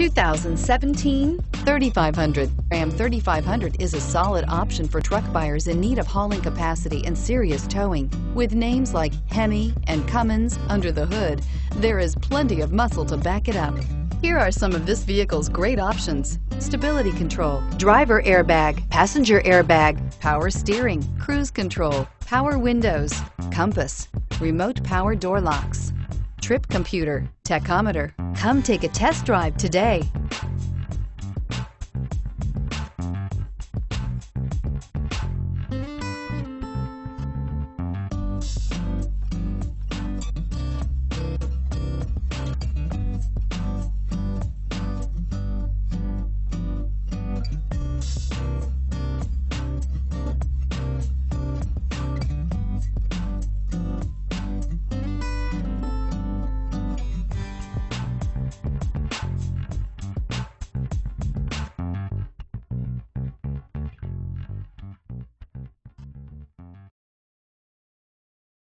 2017 3500. Ram 3500 is a solid option for truck buyers in need of hauling capacity and serious towing. With names like Hemi and Cummins under the hood, there is plenty of muscle to back it up. Here are some of this vehicle's great options. Stability control, driver airbag, passenger airbag, power steering, cruise control, power windows, compass, remote power door locks, trip computer, tachometer. Come take a test drive today.